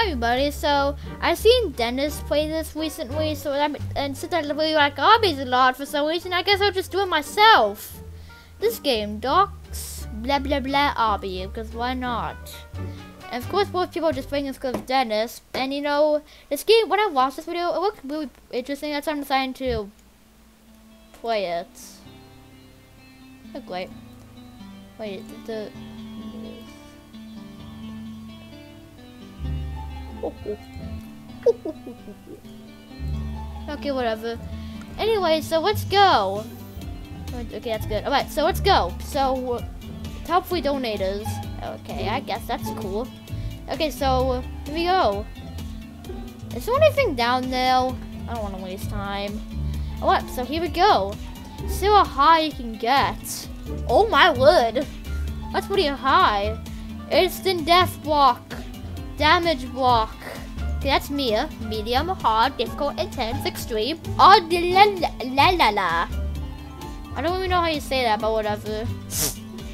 Hi everybody, so I've seen Denis play this recently, so that, and since I really like obbies a lot for some reason, I guess I'll just do it myself. This game, Docs, blah blah blah obby, because why not? And of course most people are just playing this because of Denis, and you know, this game, when I watched this video, it looked really interesting, that's why I'm deciding to play it. Oh, wait. Wait, the... okay, whatever. Anyway, so let's go. Okay, that's good. Alright, so let's go. So, top three donators. Okay, I guess that's cool. Okay, so, here we go. Is there anything down there? I don't want to waste time. Alright, so here we go. See how high you can get. Oh my word. That's pretty high. Instant death block. Damage block. Okay, that's me. Medium, hard, difficult, intense, extreme. Oh, la la la la. I don't even know how you say that, but whatever.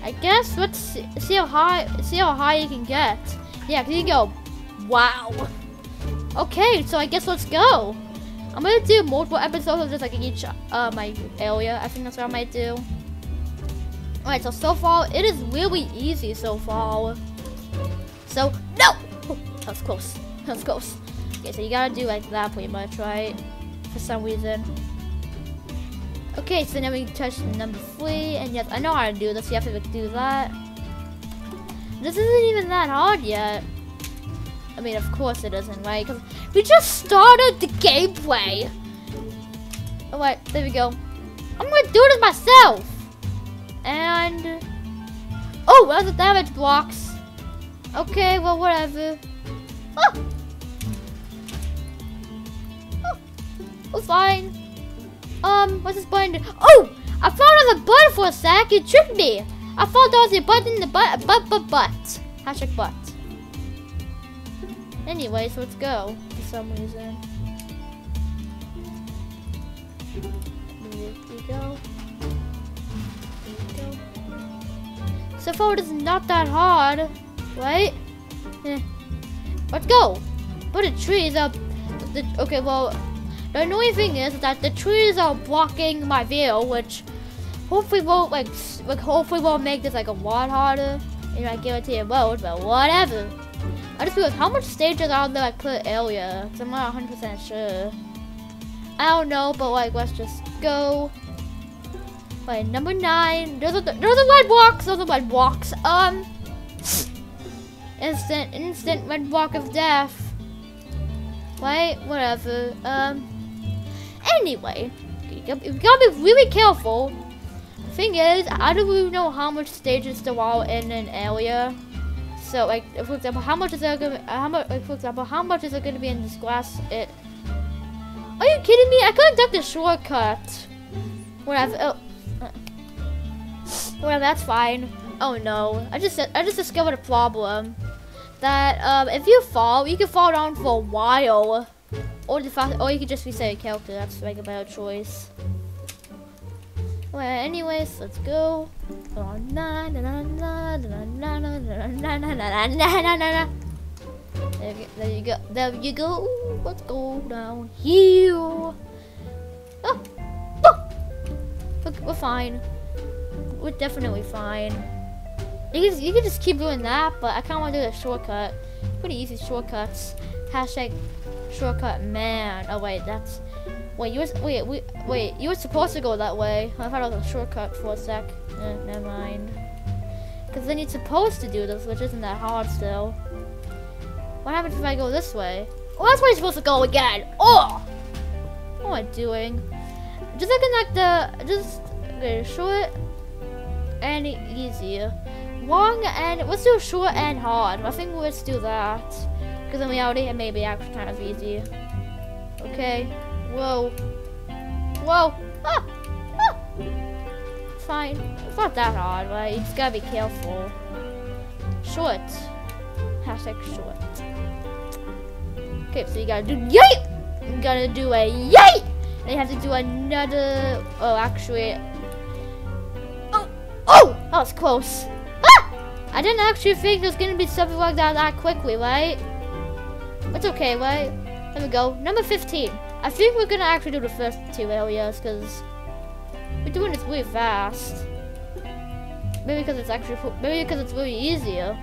I guess let's see, see how high see how high you can get. Yeah, here you go. Wow. Okay, so I guess let's go. I'm gonna do multiple episodes of just like each uh my area. I think that's what I might do. Alright, so so far it is really easy so far. So no! Oh, was close. That close. Okay, so you gotta do like that pretty much, right? For some reason. Okay, so now we touch number three, and yes, I know how to do this. You have to do that. This isn't even that hard yet. I mean, of course it isn't, right? Because we just started the gameplay. Oh, All right, there we go. I'm gonna do this myself. And oh, well, the damage blocks. Okay, well, whatever. Oh. Oh, fine. Um, what's this button? Oh, I it was a button for a sec. You tricked me. I that was a button in the butt, butt, butt, butt. Hashtag butt. Anyway, so let's go for some reason. Here we go. Here we go. So far, it is not that hard, right? Eh. Let's go. But the trees are. The, okay, well, the annoying thing is that the trees are blocking my view, which hopefully won't like, like hopefully won't make this like a lot harder. And I guarantee it won't, but whatever. I just realized how much stages are there like per area? I'm not 100% sure. I don't know, but like let's just go. Wait, number nine. There's a there's a red box. There's a red box. Um, instant instant red block of death. Wait, whatever. Um. Anyway, you gotta, gotta be really careful. The Thing is, I don't really know how much stages there are in an area. So, like, for example, how much is there gonna? How much? Like, for example, how much is it gonna be in this glass? It. Are you kidding me? I could have done the shortcut. Whatever. Oh. Well, that's fine. Oh no! I just I just discovered a problem. That um, if you fall, you can fall down for a while, or the fast, or you could just reset your character. That's like a better choice. Well, anyways, let's go. There you go. There you go. Let's go down here. Oh. Oh. We're fine. We're definitely fine. You can, you can just keep doing that, but I kind of want to do the shortcut. Pretty easy shortcuts. Hashtag shortcut man. Oh wait, that's wait you was wait wait wait you were supposed to go that way. I thought it was a shortcut for a sec. Eh, never mind. Because then you're supposed to do this, which isn't that hard still. What happens if I go this way? Oh, that's where you're supposed to go again. Oh, what am I doing? Just like the just okay, short and easy. Long and let's do short and hard. I think let's do that. Because in reality, it may be actually kind of easy. Okay. Whoa. Whoa. Ah. Ah. Fine. It's not that hard, right? You just gotta be careful. Short. Hashtag short. Okay, so you gotta do yay! You gotta do a yay! And you have to do another. Oh, actually. Oh! Oh! That was close. I didn't actually think there's gonna be something like that that quickly, right? It's okay, right? There we go. Number 15. I think we're gonna actually do the first two areas because we're doing this really fast. Maybe because it's actually maybe because it's really easier.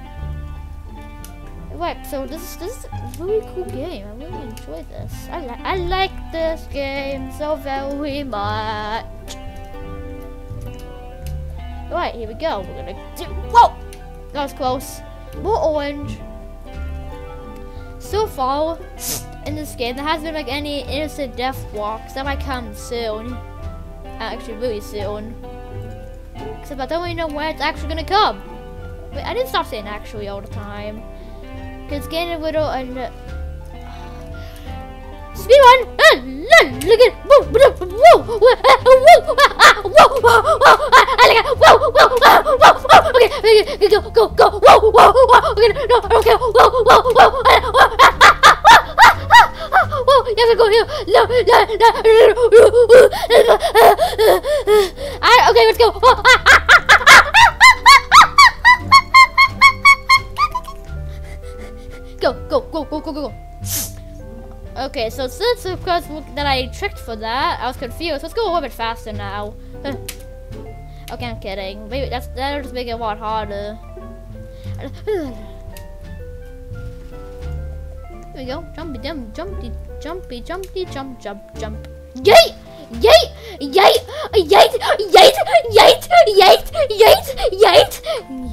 Right, so this this is a really cool game. I really enjoy this. I like I like this game so very much. Right, here we go. We're gonna do whoa! That was close. More orange. So far in this game there hasn't been like any innocent death walks. That might come soon. Actually really soon. Except I don't really know when it's actually gonna come. Wait, I didn't stop saying actually all the time. Cause getting a little and uh, speed run. Look at Okay, go, go, go. Whoa, whoa, whoa. Okay, no, I don't care. Whoa, whoa, whoa. Whoa, you have to go here. No, no, no. Alright, okay, let's go. Go, go, go, go, go, go, go. Okay, so since of course that I tricked for that, I was confused. Let's go a little bit faster now. okay, I'm kidding. Maybe that's that'll just make it a lot harder. Here we go. Jumpy, jump, jumpy, jumpy, jumpy, jump, jump, jump. Yay! Yay! Yay! Yay! Yay! Yay! Yay! Yay! Yay!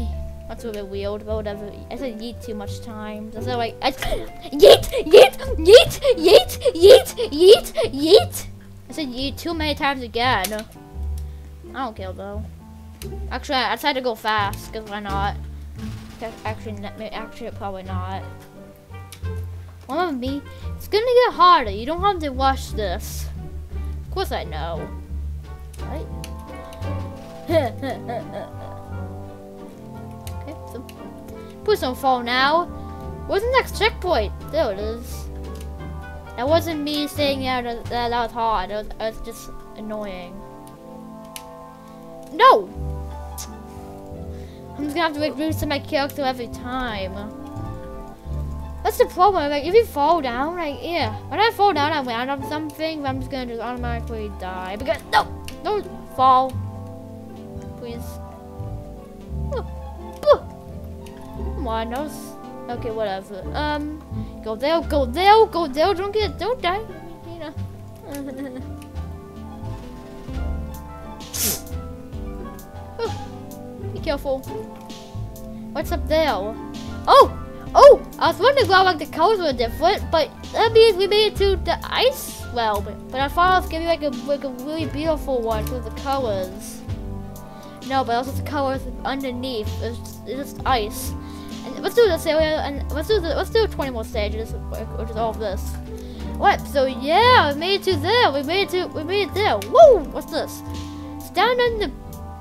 That's a bit weird, but whatever. I said yeet too much times. I said like, I, yeet, yeet, yeet, yeet, yeet, yeet, yeet. I said yeet too many times again. I don't care though. Actually, I decided to go fast, because why not? Actually, actually, probably not. One of me, it's gonna get harder. You don't have to watch this. Of course I know. Right? Please don't fall now. Where's the next checkpoint? There it is. That wasn't me saying that, that, that was hard. It was, it was just annoying. No! I'm just gonna have to moves to my character every time. That's the problem. Like, if you fall down, like, yeah. When I fall down, I land on something, I'm just gonna just automatically die. Because, no! Don't fall. Please. Come on, that was... Okay, whatever. Um, go there, go there, go there, don't get, don't die. You know. Be careful. What's up there? Oh! Oh! I was wondering why like the colors were different, but that means we made it to the ice well. But, I thought I was gonna be like a like a really beautiful one with the colors. No, but also the colors underneath. It's, it's just ice. Let's do this area, and let's do the, let's do 20 more stages, which is all of this. What? So yeah, we made it to there. We made it to we made it there. Whoa! What's this? Stand on the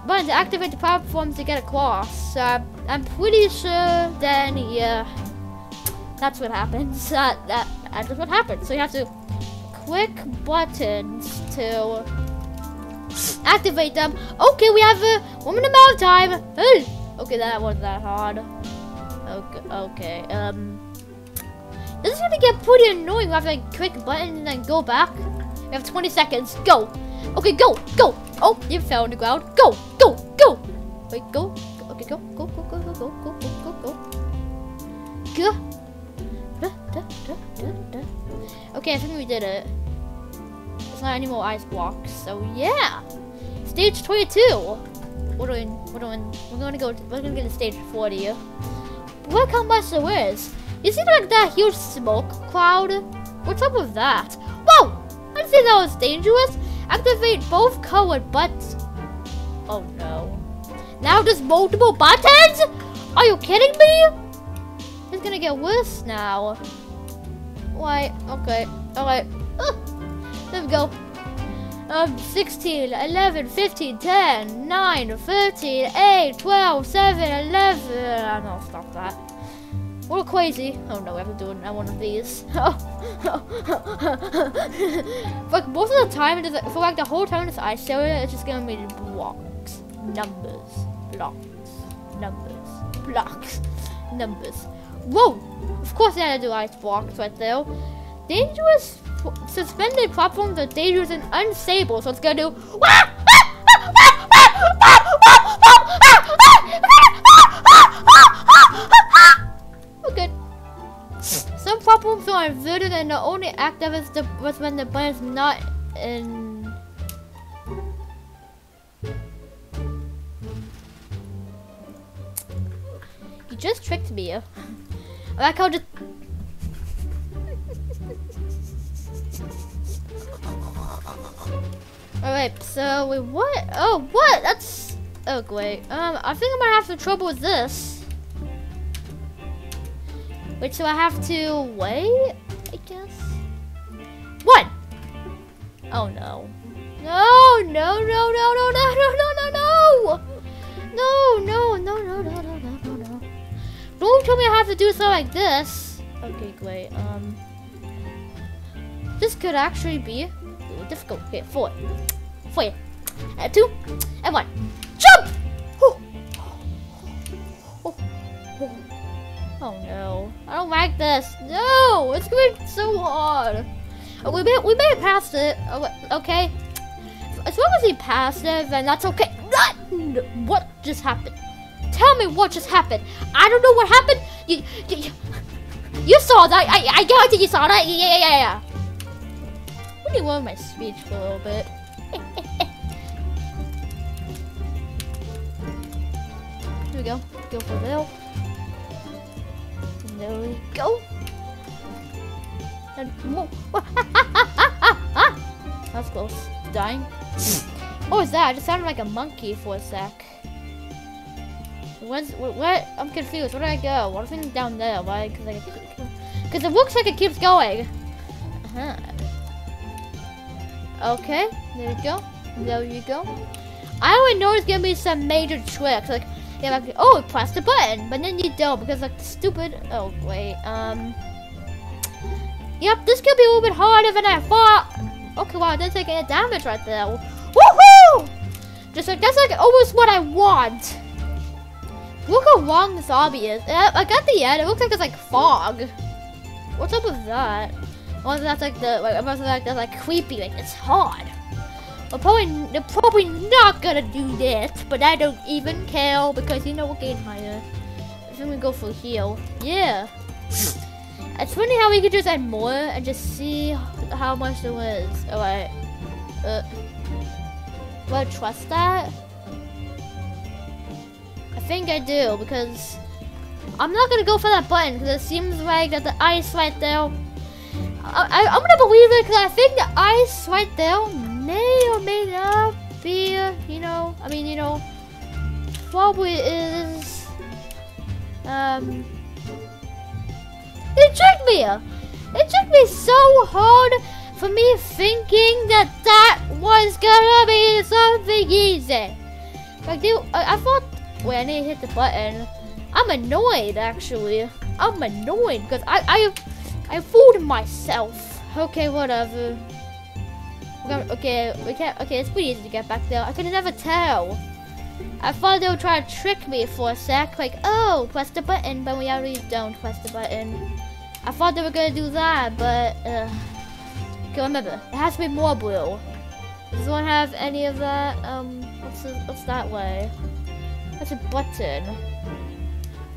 button to activate the platform to get across. Uh, I'm pretty sure then yeah, that's what happens. Uh, that that's what happens. So you have to click buttons to activate them. Okay, we have a woman amount of time. Okay, that wasn't that hard. Okay, okay. Um, this is gonna get pretty annoying. We have to like click button and then go back. We have 20 seconds. Go. Okay, go, go. Oh, you fell on the ground. Go, go, go. Wait, go. Okay, go, go, go, go, go, go, go, go, go, go. Go. Okay, I think we did it. There's not any more ice blocks, so yeah. Stage 22. We're doing, we're doing, we're gonna go, we're gonna get to stage 40. How much there is. You see like that huge smoke cloud? What's up with that? Whoa! I didn't think that was dangerous. Activate both colored buttons. Oh no. Now there's multiple buttons? Are you kidding me? It's gonna get worse now. Why? Okay. Alright. There we go. Um, 16, 11, 15, 10, 9, 13, 8, 12, 7, 11. I don't stop that. We're crazy. Oh no, we have to do one of these. like most of the time, for like the whole time in this ice area, it's just gonna be blocks, numbers, blocks, numbers, blocks, numbers. Whoa! Of course they had to do ice blocks right there. Dangerous suspended platforms are dangerous and unstable, so it's gonna do. Okay. Some platforms are inverted and the only active is the was when the button is not in. You just tricked me. I like how. Alright, so wait, what? Oh, what? That's. Oh, great. Um, I think I'm gonna have some trouble with this. Wait, so I have to wait? I guess. What? Oh no. No, no, no, no, no, no, no, no, no, no! No, no, no, no, no, no, no, no, no. Don't tell me I have to do something like this. Okay, great. Um, this could actually be difficult. Okay, four, four, and uh, two, and one. Jump! Oh, oh, oh. no, I don't like this. No, it's going so hard. Oh, we made we made it uh, past it. Oh, okay. As long as he passed it, then that's okay. What just happened? Tell me what just happened. I don't know what happened. You, you, you saw that. I, I guarantee you saw that. Yeah, yeah, yeah. Let me lower my speech for a little bit. We go. Go for Bill. There we go. And whoa. That's close. Dying. what was that? I just sounded like a monkey for a sec. Where's, where, where, I'm confused. Where do I go? What is down there? Why? Because it looks like it keeps going. Uh -huh. Okay, there you go. There you go. I already know it's gonna be some major tricks. Like, like, oh, press the button, but then you don't because like stupid. Oh wait, um. Yep, this could be a little bit harder than I thought. Okay, wow, I didn't take any damage right there. Woohoo! Just like that's like almost what I want. Look how long this zombie is. Like at the end, it looks like it's like fog. What's up with that? Well, that's like the like, like that's like creepy. Like it's hard. We're probably they're probably not gonna do this, but I don't even care because you know we're getting higher. I think we go for heal. Yeah. it's funny how we could just add more and just see how much there was. Alright. Uh, do I trust that? I think I do because I'm not gonna go for that button because it seems like that the ice right there I, I, am gonna believe it because I think the ice right there may or may not be, you know, I mean, you know, probably is, um, it tricked me. It took me so hard for me thinking that that was gonna be something easy. Like, dude, I, I thought, wait, I need to hit the button. I'm annoyed, actually. I'm annoyed because I, I, I fooled myself. Okay, whatever. Okay, we can't. Okay, it's pretty easy to get back there. I could never tell. I thought they would try to trick me for a sec, like, oh, press the button, but we already don't press the button. I thought they were gonna do that, but, uh, okay, remember, it has to be more blue. Does anyone have any of that? Um, what's, what's that way? That's a button.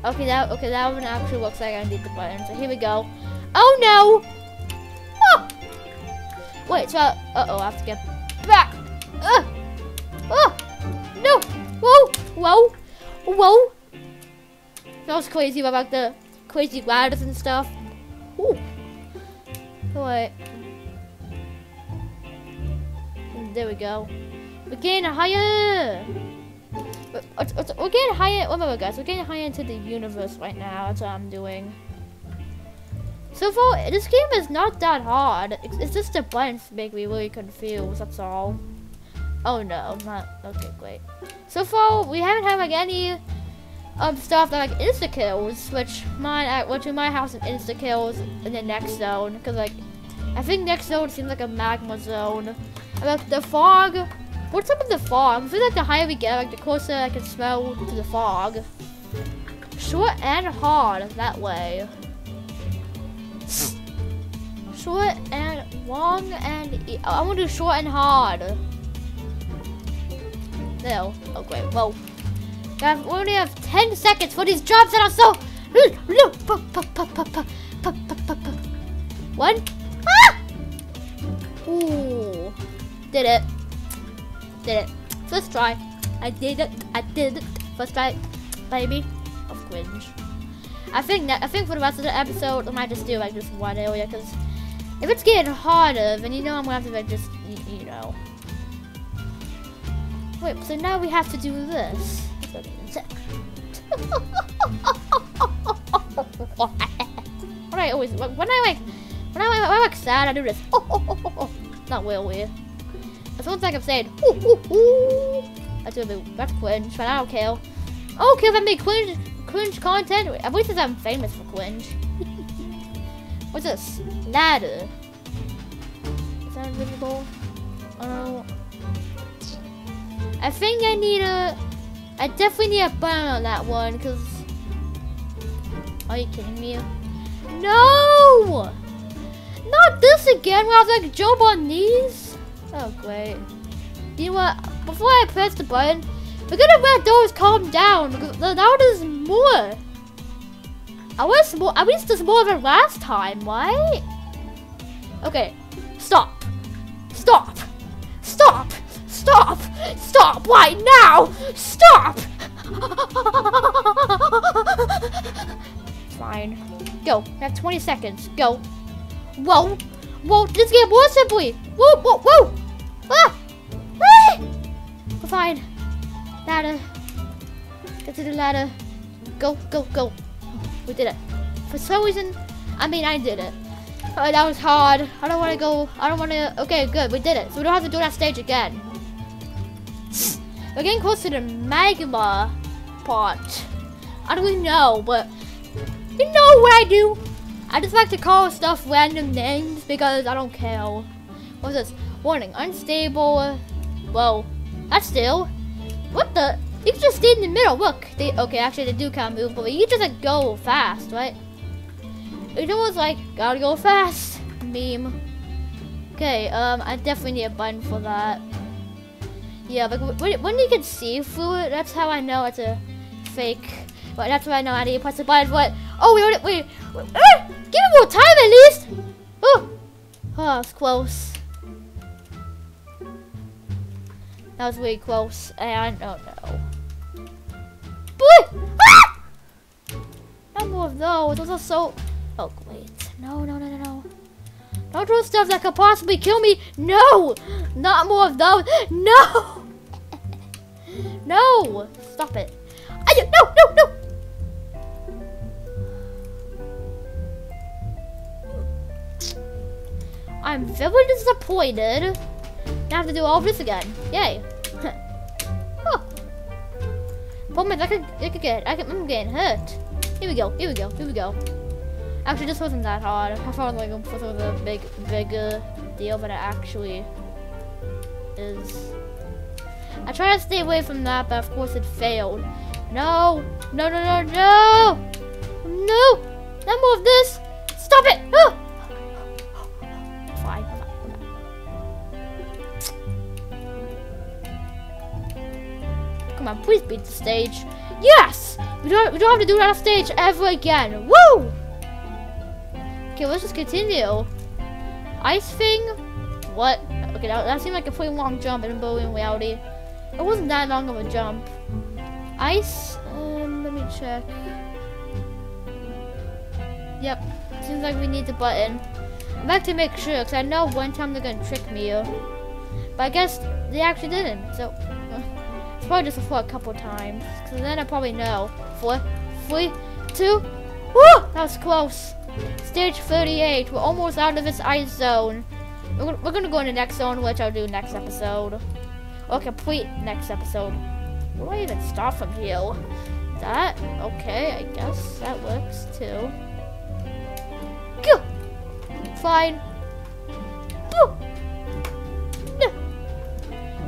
Okay, that, okay, that one actually looks like I need the button, so here we go. Oh no! Oh! Wait, so, uh-oh, I have to get back. Uh! Oh! No! Whoa! Whoa! Whoa! That was crazy about the crazy ladders and stuff. Ooh. Wait. There we go. We're getting higher! We're getting higher, remember guys, we're getting higher into the universe right now. That's what I'm doing. So far, this game is not that hard. It's, just the buttons make me really confused, that's all. Oh no, not, okay, great. So far, we haven't had like any um, stuff that like insta-kills, which mine, uh, which in my house is insta-kills in the next zone, because like, I think next zone seems like a magma zone. About the fog, what's up with the fog? I feel like the higher we get, like the closer I can smell to the fog. Short and hard that way. Short and long and e I want to do short and hard. No. Oh great. Well, we only have 10 seconds for these jobs that are so. One. Ah! Ooh. Did it. Did it. First try. I did it. I did it. First try, baby. Of cringe. I think that I think for the rest of the episode, I might just do like just one area because if it's getting harder, then you know I'm gonna have to like just you, you know. Wait, so now we have to do this. when I always when I like when I when I'm like sad, I do this. Not real weird. It sounds like I'm saying. That's a bit that's cringe, but I don't care. I if I make cringe cringe content. At least I'm famous for cringe. What's this? Ladder. Is that invisible? Oh. I think I need a. I definitely need a button on that one, because... Are you kidding me? No! Not this again, where I was like, jump on these? Oh, great. You know what? Before I press the button, we're gonna let those calm down, because now there's more. I was more, at least there's more than last time, right? Okay, stop. Stop. Stop. Stop! Stop right now! Stop! Fine. Go. We have 20 seconds. Go. Whoa. Whoa. This game more simply. Whoa, whoa, whoa. Ah! Ah! Fine. Ladder. Get to the ladder. Go, go, go. We did it. For some reason, I mean, I did it. Oh, that was hard. I don't want to go. I don't want to. Okay, good. We did it. So we don't have to do that stage again. We're getting close to the magma part. I don't really know, but you know what I do? I just like to call stuff random names because I don't care. What's this? Warning, unstable. Well, that's still. What the? You can just stay in the middle. Look. They, okay, actually, they do kind of move, but you just like go fast, right? It's almost like gotta go fast meme. Okay, um, I definitely need a button for that. Yeah, but when, you can see through it, that's how I know it's a fake. But that's why I know I need to press the button. What? Oh, wait, wait, wait. Ah, give me more time at least. Oh, oh, it's close. That was really close. And oh no. Boy! Ah! More of those. Those are so. Oh wait. No, no, no, no, no. Don't throw stuff that could possibly kill me. No! Not more of those. No! no! Stop it. I, no, no, no! I'm very disappointed. Now I have to do all this again. Yay. Problem is, I could, I could get, I could, I'm getting hurt. Here we go, here we go, here we go. Actually, this wasn't that hard. I thought like it was a big, bigger deal, but it actually is. I tried to stay away from that, but of course it failed. No, no, no, no, no, no! Not more of this. Stop it! Oh! Come on, please beat the stage. Yes! We don't, we don't have to do that stage ever again. Woo! Okay, let's just continue. Ice thing? What? Okay, that, that seemed like a pretty long jump in in reality. It wasn't that long of a jump. Ice? Um, let me check. Yep. Seems like we need the button. i like to make sure, because I know one time they're going to trick me. But I guess they actually didn't. So, probably just for a couple times. Because then I probably know. Four, three, two. Woo! That was close. Stage 38. We're almost out of this ice zone. We're, we're gonna go in the next zone, which I'll do next episode. Or complete next episode. Where do I even start from here? That? Okay, I guess that works too. Go! Fine.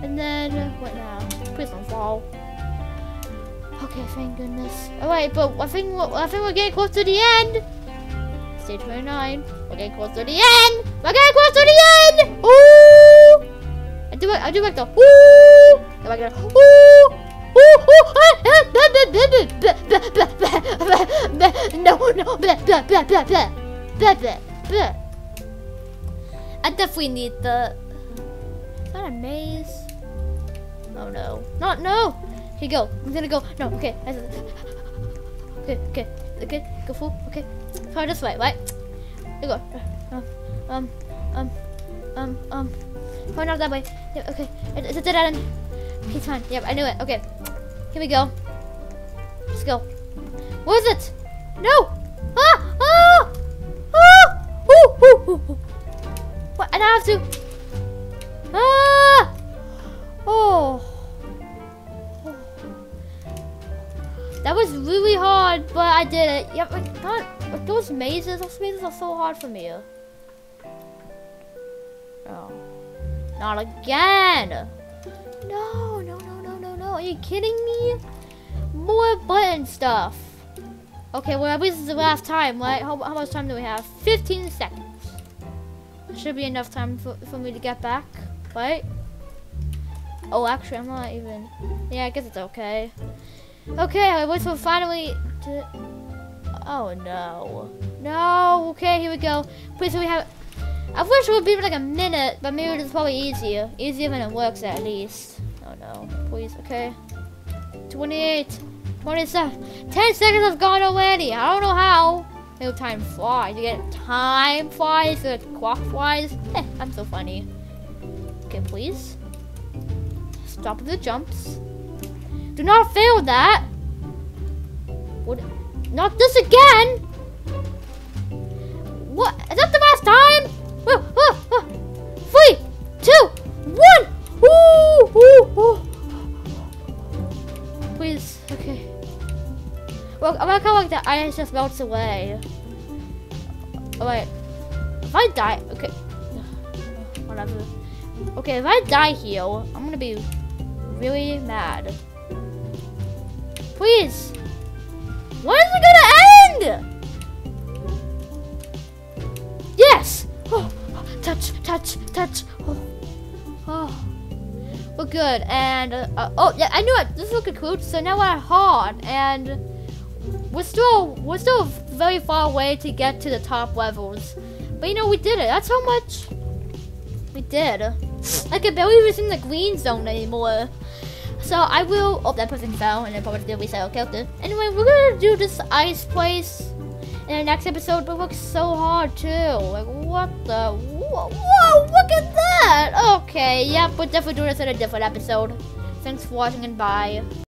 And then, what now? Please don't fall. Okay. Thank goodness. Alright, but I think I think we're getting close to the end. Stage 29. We're getting close to the end. We're getting close to the end. Ooh! I do it. I do like the ooh. Go back there. Ooh. Ooh, ooh, no, no, blah, blah, blah, blah, blah, blah, blah, blah. I definitely need the. Is that a maze? Oh no, not no. Here you go. I'm gonna go. No, okay. Okay, okay, okay. Go full. Okay. Try this way, right? Here you go. Um, um, um, um, um. Probably not that way. Yeah, okay. It's a dead end. Okay, fine. Yep, I knew it. Okay. Here we go. Let's go. What is it? No! It. Yep, like, like those mazes, those mazes are so hard for me. Oh. Not again! No, no, no, no, no, no. Are you kidding me? More button stuff. Okay, well, at least it's the last time, right? How, how much time do we have? 15 seconds. Should be enough time for, for me to get back, right? Oh, actually, I'm not even... Yeah, I guess it's okay. Okay, I wait till finally... To... Oh, no. No, okay, here we go. Please, we have... I wish it would be like a minute, but maybe it's probably easier. Easier than it works, at least. Oh, no. Please, okay. 28. 27. 10 seconds have gone already. I don't know how. No time flies. You get time flies, the clock flies. Eh, I'm so funny. Okay, please. Stop the jumps. Do not fail that. What? Not this again. What? Is that the last time? Oh, oh, oh. Three, two, one. Ooh, ooh, ooh. Please, okay. Well, I like how like the ice just melts away. Alright. If I die, okay. Whatever. Okay, if I die here, I'm gonna be really mad. Please. When is it gonna end? Yes. Oh, touch, touch, touch. Oh, oh. We're good. And uh, uh, oh yeah, I knew it. This is looking cool. So now we're hard, and we're still we're still very far away to get to the top levels. But you know, we did it. That's how much we did. I can barely even see the green zone anymore. So I will. Oh, that person fell, and then probably reset character. Anyway, we're gonna do this ice place in the next episode, but it looks so hard too. Like what the? Whoa, whoa! Look at that! Okay, yep, we'll definitely do this in a different episode. Thanks for watching and bye.